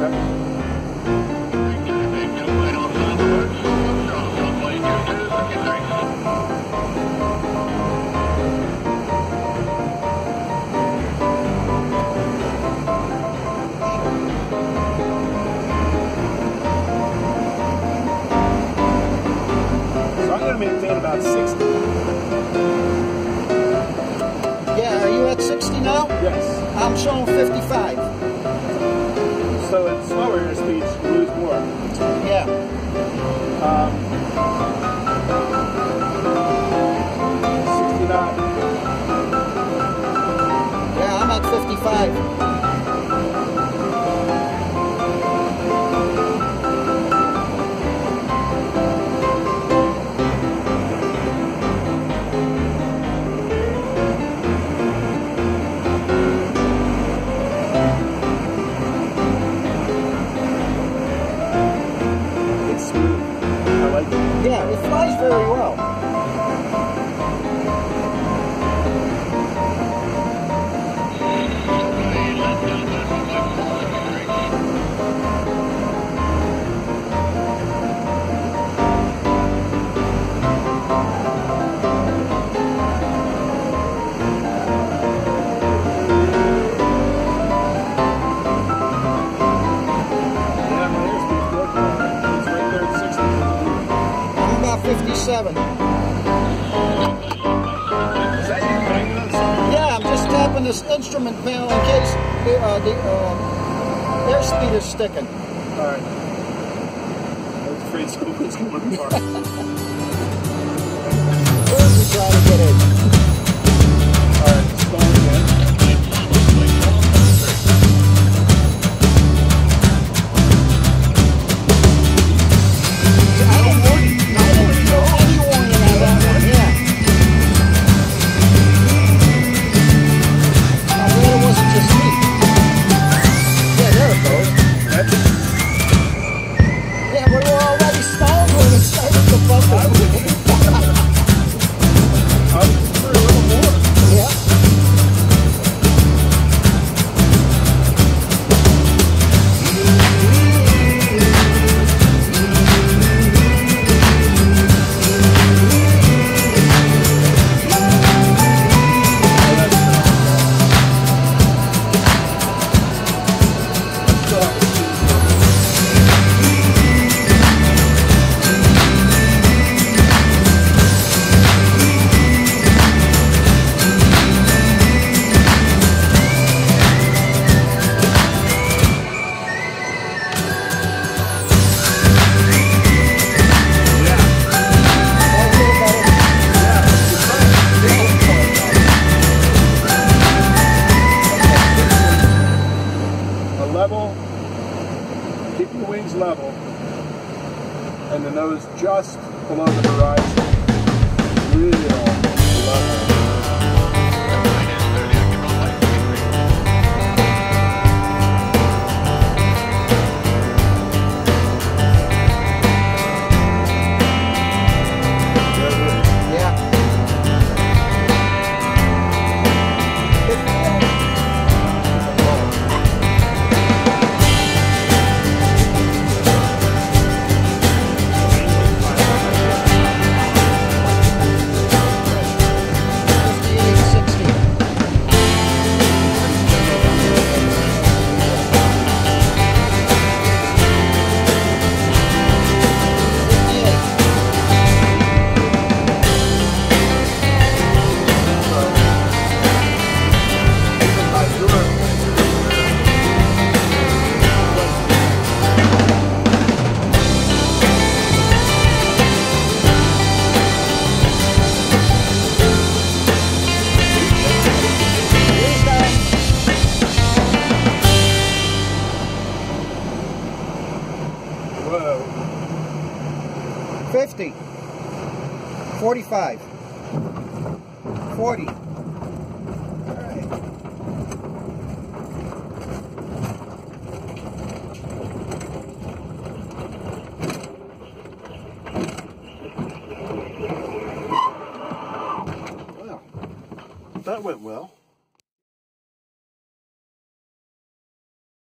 So I'm gonna maintain about 60. Yeah, are you at 60 now? Yes. I'm showing 55. Um, 69. Yeah, I'm at 55. Flies very well. About 57. Is that you banging on? Yeah, I'm just tapping this instrument panel in case the, uh, the uh, airspeed is sticking. Alright. I was afraid school was going are trying to get in. Keep your wings level, and the nose just below the horizon. Real level. 50 45 40 All right. Well, that went well.